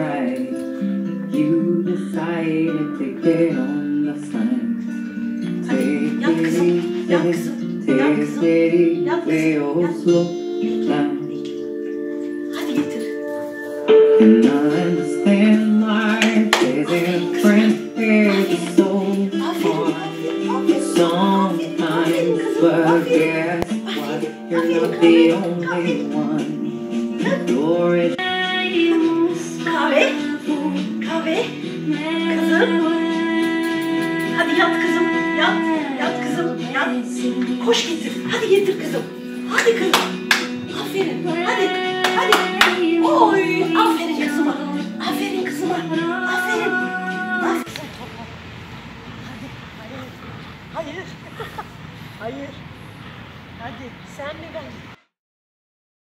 alright. You decided to get on the sun. Take it easy, take it easy, yat. slow down. And I understand life is different, it's so hard. Sometimes, but guess what? You're not the only one. You're Kızım. Hadi yat kızım. Yat. Yat kızım. Yat. Koş getir. Hadi getir kızım. Hadi kızım. Aferin. Hadi. Hadi. Oy. Aferin kızıma. Aferin kızıma. Aferin. Aferin. Hayır. Hayır. Hayır. Hadi sen mi ben?